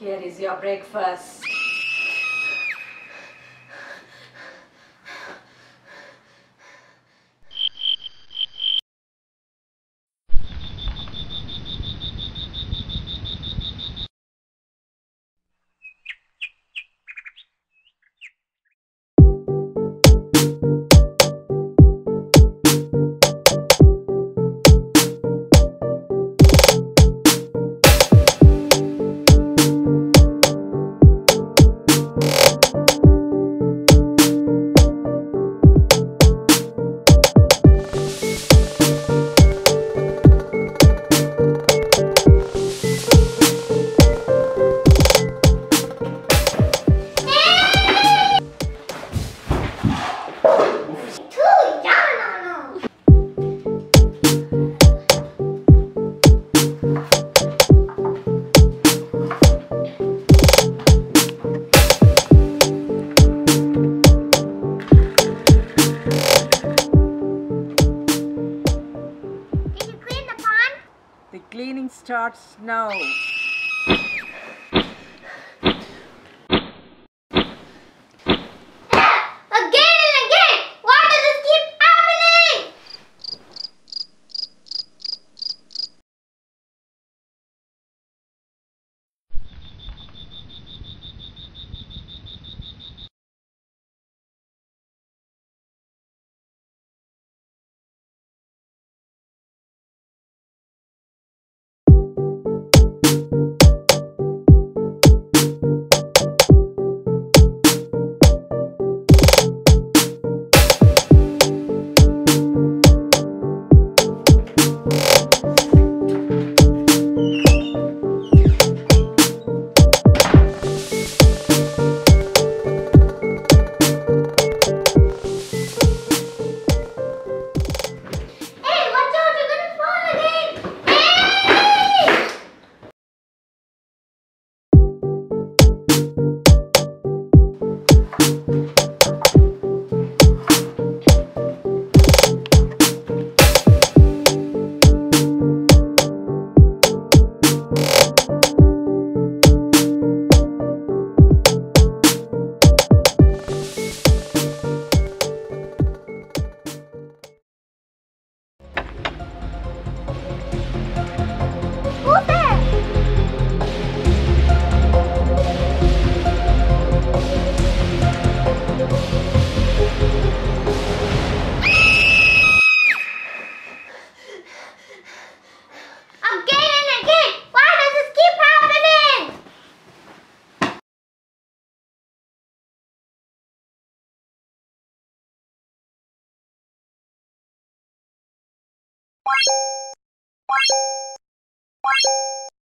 Here is your breakfast. The cleaning starts now. バシン!